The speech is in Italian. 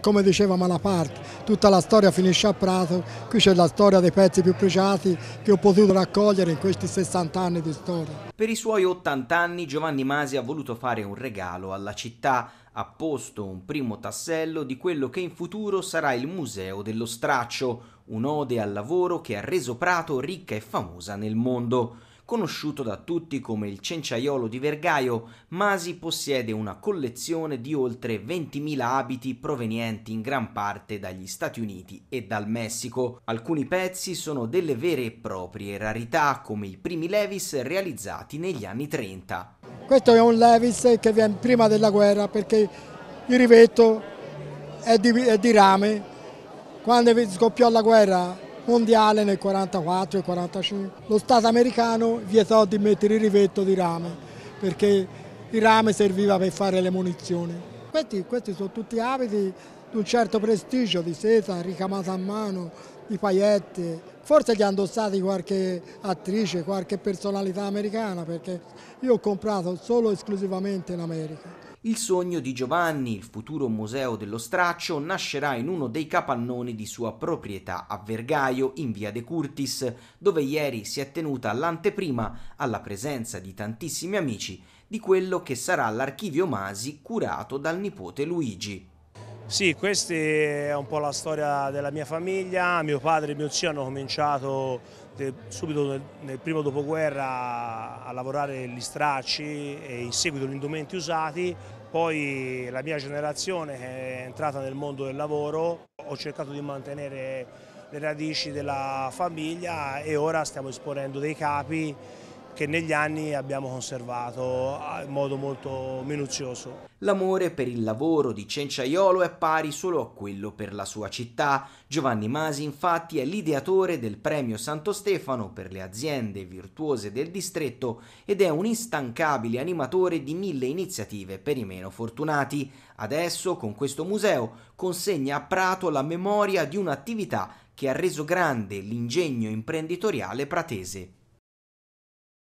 Come diceva Malaparte, tutta la storia finisce a Prato, qui c'è la storia dei pezzi più pregiati che ho potuto raccogliere in questi 60 anni di storia. Per i suoi 80 anni Giovanni Masi ha voluto fare un regalo alla città, ha posto un primo tassello di quello che in futuro sarà il Museo dello Straccio, un'ode al lavoro che ha reso Prato ricca e famosa nel mondo. Conosciuto da tutti come il cenciaiolo di Vergaio, Masi possiede una collezione di oltre 20.000 abiti provenienti in gran parte dagli Stati Uniti e dal Messico. Alcuni pezzi sono delle vere e proprie rarità, come i primi Levis realizzati negli anni 30. Questo è un Levis che viene prima della guerra perché il rivetto è di, è di rame. Quando scoppiò la guerra mondiale nel 44 e 45. Lo Stato americano vietò di mettere il rivetto di rame perché il rame serviva per fare le munizioni. Questi, questi sono tutti abiti di un certo prestigio, di seta, ricamata a mano, di paillette. Forse li ha indossati qualche attrice, qualche personalità americana perché io ho comprato solo esclusivamente in America. Il sogno di Giovanni, il futuro museo dello straccio, nascerà in uno dei capannoni di sua proprietà a Vergaio, in via De Curtis, dove ieri si è tenuta l'anteprima, alla presenza di tantissimi amici, di quello che sarà l'archivio Masi curato dal nipote Luigi. Sì, questa è un po' la storia della mia famiglia, mio padre e mio zio hanno cominciato subito nel, primo dopoguerra a lavorare gli stracci e in seguito gli indumenti usati, poi la mia generazione è entrata nel mondo del lavoro, ho cercato di mantenere le radici della famiglia e ora stiamo esponendo dei capi che negli anni abbiamo conservato in modo molto minuzioso. L'amore per il lavoro di Cenciaiolo è pari solo a quello per la sua città. Giovanni Masi infatti è l'ideatore del premio Santo Stefano per le aziende virtuose del distretto ed è un instancabile animatore di mille iniziative per i meno fortunati. Adesso con questo museo consegna a Prato la memoria di un'attività che ha reso grande l'ingegno imprenditoriale pratese.